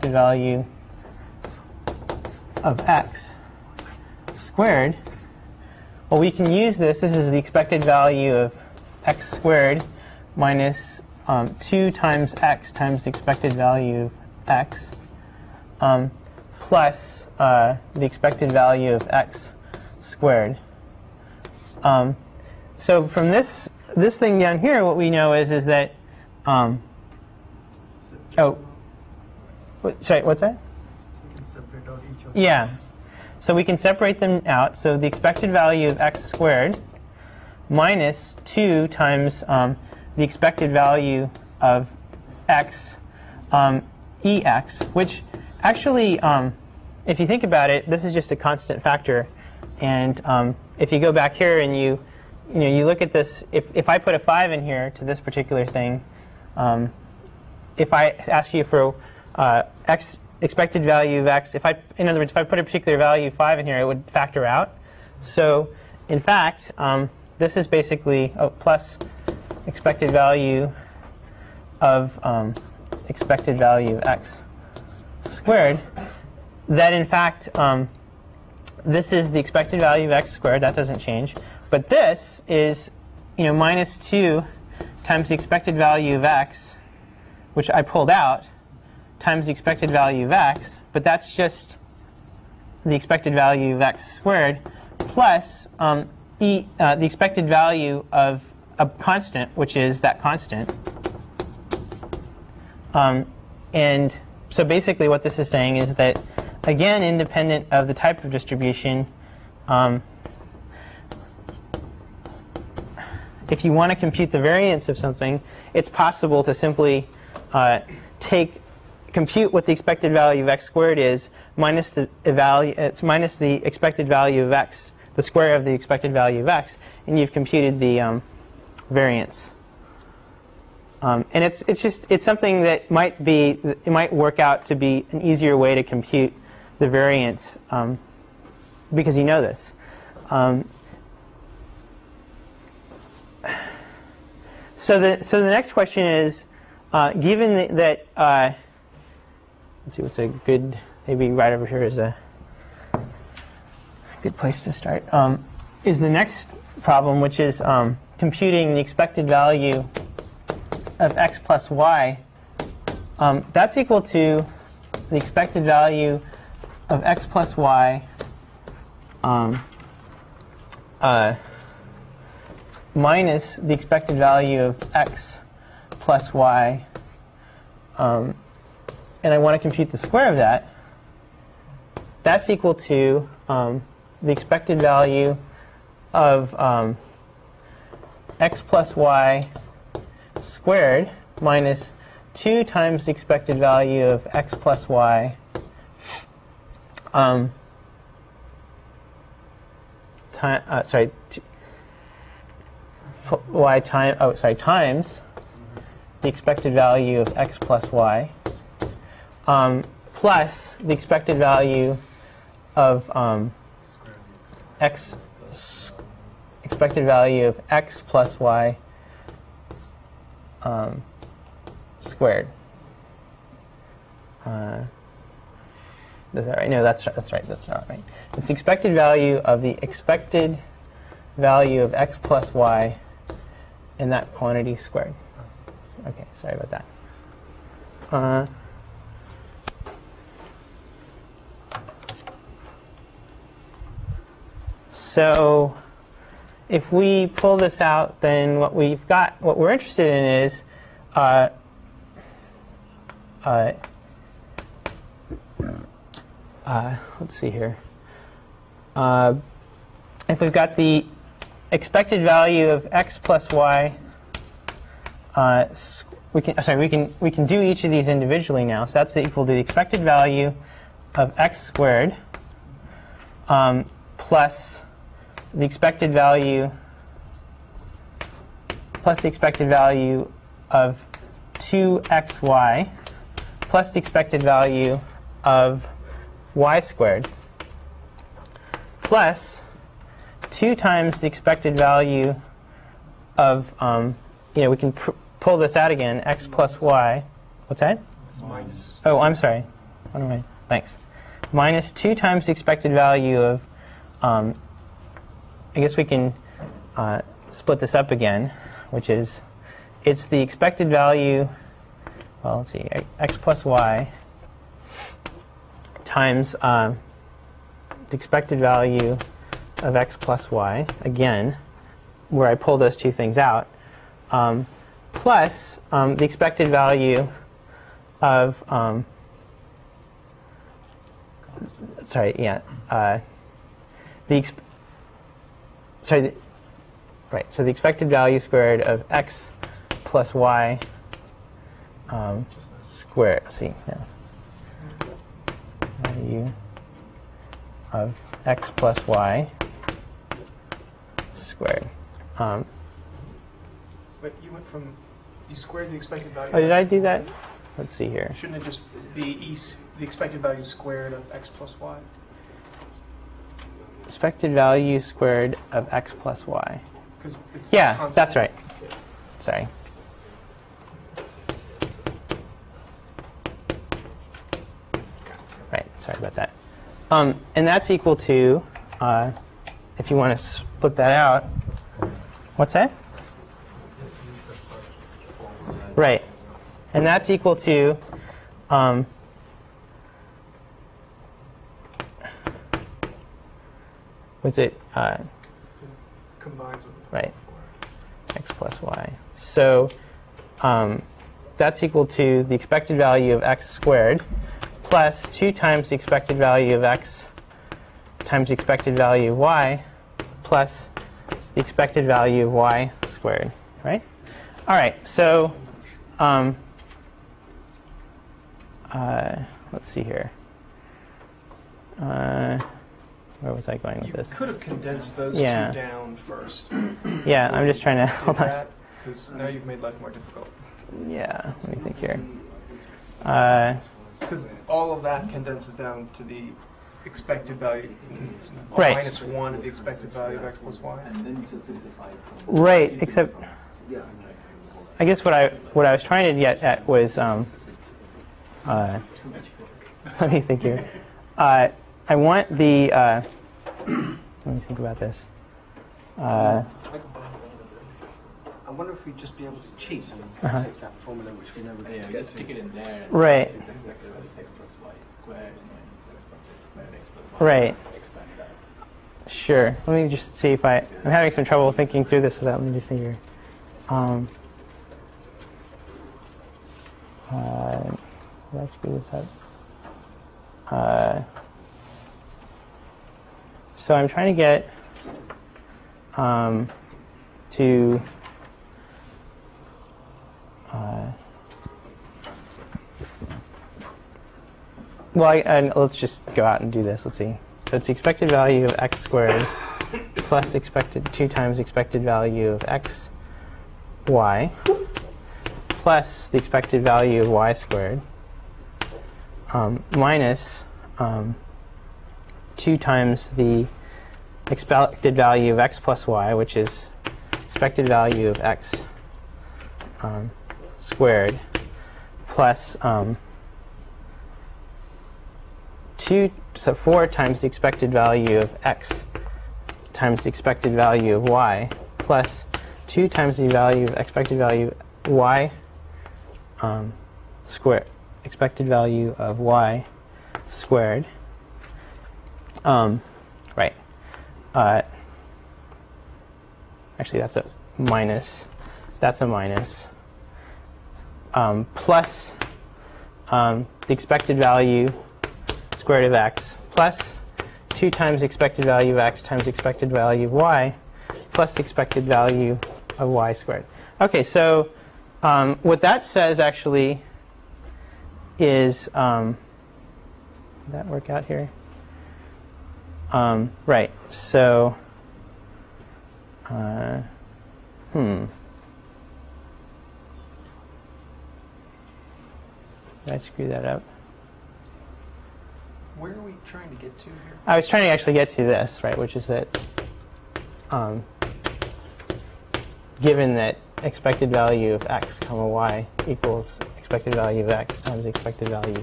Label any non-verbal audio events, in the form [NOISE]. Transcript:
expected value of x squared, well, we can use this. This is the expected value of x squared minus um, 2 times x times the expected value of x um, plus uh, the expected value of x squared. Um, so from this this thing down here, what we know is is that um, oh, what, sorry, what's that? Yeah. So we can separate them out. So the expected value of x squared minus 2 times um, the expected value of x um, ex, which actually, um, if you think about it, this is just a constant factor. And um, if you go back here and you, you know, you look at this, if, if I put a 5 in here to this particular thing, um, if I ask you for uh, x expected value of x, if I, in other words, if I put a particular value 5 in here, it would factor out. So in fact, um, this is basically oh, plus expected value of um, expected value of x squared. That in fact, um, this is the expected value of x squared. That doesn't change. But this is, you know, minus 2 times the expected value of x, which I pulled out, times the expected value of x, but that's just the expected value of x squared plus um, e, uh, the expected value of a constant, which is that constant. Um, and so basically what this is saying is that, again, independent of the type of distribution, um, if you want to compute the variance of something, it's possible to simply uh, take compute what the expected value of x squared is minus the it's minus the expected value of x the square of the expected value of x and you've computed the um, variance. Um, and it's it's just it's something that might be it might work out to be an easier way to compute the variance um, because you know this. Um, so the so the next question is uh, given that uh, Let's see what's a good, maybe right over here is a good place to start. Um, is the next problem, which is um, computing the expected value of x plus y. Um, that's equal to the expected value of x plus y um, uh, minus the expected value of x plus y um, and I want to compute the square of that, that's equal to um, the expected value of um, x plus y squared minus 2 times the expected value of x plus y um, time, uh, sorry, y time, oh, sorry, times the expected value of x plus y um, plus the expected value of um, x expected value of x plus y um, squared. Uh, is that right? No, that's that's right. That's not right. It's the expected value of the expected value of x plus y in that quantity squared. Okay, sorry about that. Uh, So if we pull this out, then what we've got, what we're interested in is, uh, uh, uh, let's see here. Uh, if we've got the expected value of x plus y, uh, we can sorry we can we can do each of these individually now. So that's equal to the expected value of x squared um, plus the expected value plus the expected value of 2xy plus the expected value of y squared plus 2 times the expected value of, um, you know, we can pull this out again, x plus y. What's that? It's minus. Oh, I'm sorry. what am I? Thanks. Minus 2 times the expected value of, um, I guess we can uh, split this up again, which is, it's the expected value, well, let's see, x plus y times um, the expected value of x plus y, again, where I pull those two things out, um, plus um, the expected value of, um, sorry, yeah, uh, the, exp- sorry, the, right, so the expected value squared of x plus y um, squared, let's see, yeah, value of x plus y squared. Um, But you went from, you squared the expected value. oh, did I do that? Let's see here. Shouldn't it just be e, the expected value squared of x plus y? Expected value squared of x plus y. It's Yeah, constant. that's right. Sorry. Right, sorry about that. Um, and that's equal to, uh, if you want to split that out, what's that? Right. And that's equal to, um, was it, uh, Combines with. Right. x plus y. So um, that's equal to the expected value of x squared plus 2 times the expected value of x times the expected value of y plus the expected value of y squared, right? All right, so um, uh, let's see here. Uh, where was I going with You this? could have condensed those Yeah. two down first. [CLEARS THROAT] Yeah, I'm just trying to hold on. Because now you've made life more difficult. Yeah, let me think here. Uh, Because all of that condenses down to the expected value. Right. Minus one of the expected value of x plus y. right, except I guess what I what I was trying to get at was um, uh, [LAUGHS] let me think here. Uh, I want the uh, let me think about this. Uh, I wonder if we'd just be able to cheat and Uh-huh. take that formula which we never Yeah, get we to stick it in there. and Right. It's exactly what is x plus y squared minus x plus x squared x plus y. Right. Sure. Let me just see if I. I'm having some trouble thinking through this without. Let me just see here. Um, uh, did I screw this up? Uh, so I'm trying to get um, to. Uh, well, I, let's just go out and do this. Let's see. So it's the expected value of x squared plus expected 2 times expected value of x y plus the expected value of y squared um, minus um, 2 times the expected value of x plus y, which is expected value of x um, squared plus um, 2, so 4 times the expected value of x times the expected value of y plus 2 times the value of expected value y um, squared, expected value of y squared. Um, right. Uh, actually, that's a minus. That's a minus. Um, plus um, the expected value square root of x plus 2 times the expected value of x times expected value of y plus the expected value of y squared. Okay, so um, what that says actually is, um, did that work out here? Um, right, so, uh, hmm. Did I screw that up? Where are we trying to get to here? I was trying to actually get to this, right, which is that um, given that expected value of x comma y equals expected value of x times the expected value of